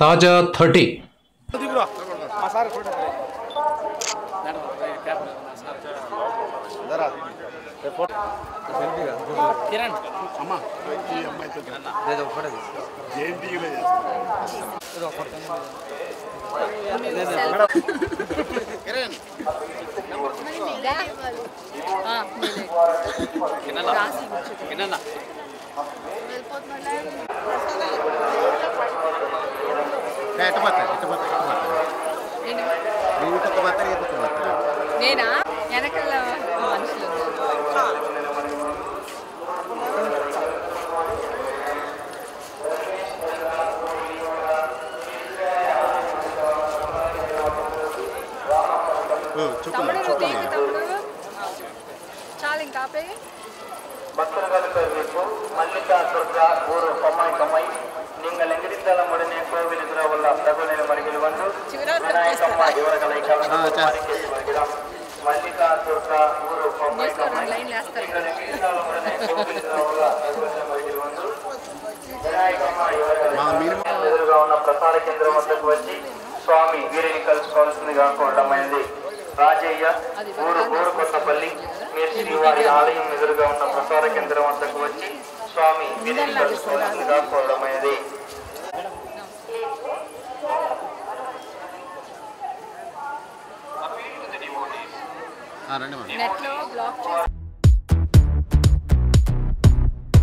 ताजा thirty Kiran Eh, tempat ya, tempat tempat. Ini itu tempat ini itu tempat. Ini na, yang Tamu itu tiga tamu, ఎదురుగా ఉన్న ప్రసార కేంద్రం వద్దకు వచ్చి స్వామి వీరిని కలుసుకోవాల్సిందిగా కోరడమైంది రాజయ్య ఊరు ఊరు కొత్తపల్లి మీరు శ్రీవారి ఆలయం ఎదురుగా ఉన్న ప్రసార కేంద్రం వద్దకు వచ్చి స్వామి వీరిని కలుసుకోవాల్సిందిగా కోరడమైనది రండి నెట్లో బ్లాక్ చేసి